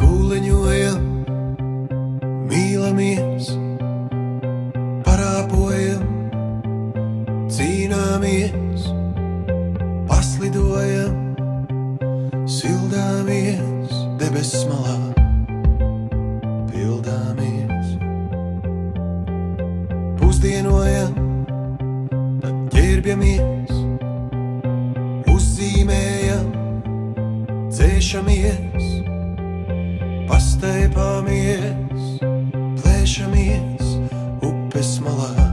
Kūleņojam, mīlamies, parāpojam, cīnāmies, paslidojam, sildāmies debesu malā, pildāmies. Pusdienojam, tad ģērbjamies, uzzīmējam, dzēšamies, pastaipāmies, plēšamies upes malā,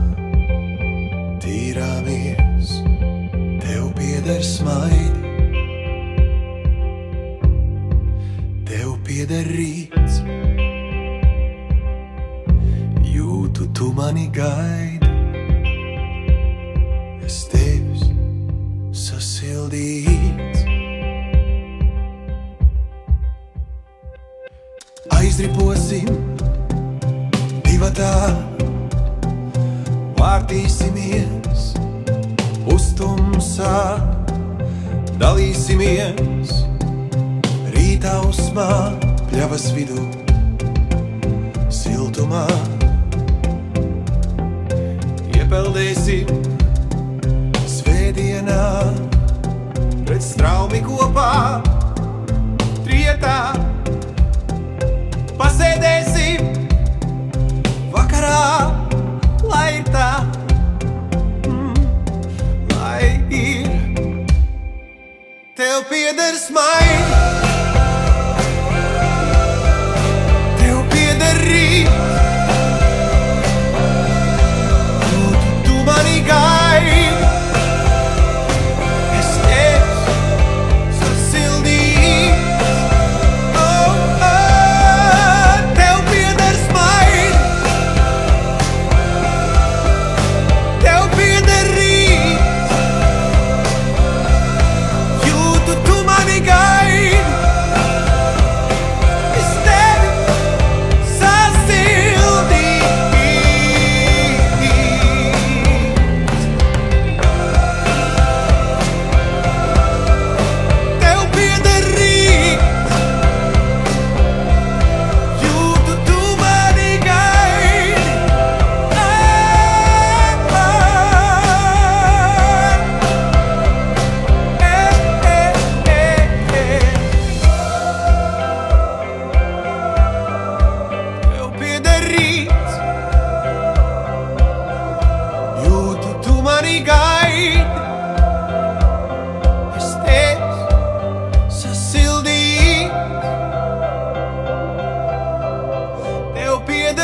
tīrāmies, tev pieder smaidi, tev pieder rīts, jūtu tu mani gaidi, es tevis sasildīts. Aizriposim divatā, vārtīsimies uztumsā, dalīsimies. Rītā uzmā, pļavas vidū, siltumā. Iepeldēsim. Svētdienā, pret straumi kopā, Tev pieder smaidi,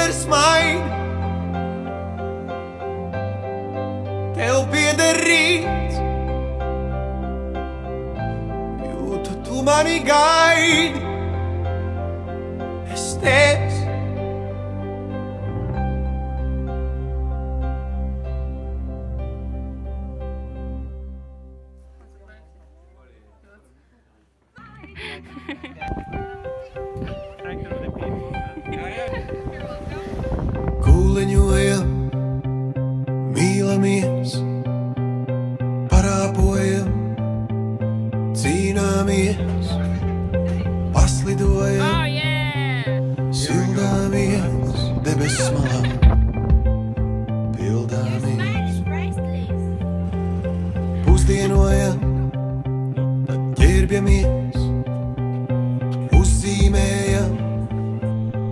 pieder smaidi, tev pieder rīt. Jūtu tu mani gaidi, es tevi. Kūleņojam, cīnāmies, paslidojam, Oh yeah! sildāmies debesu malā, pildāmies. Pusdienojam, ģērbjamies, uzzīmējam,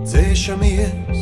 dzēšamies,